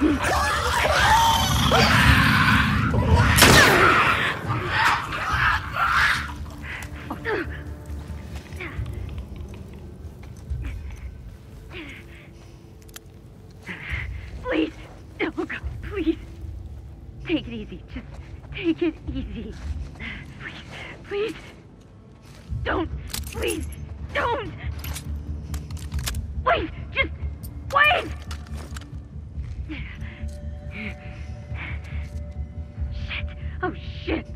Please. No, God, please. Take it easy. Just take it easy. Please. Don't. Please, don't. Wait. Oh, shit.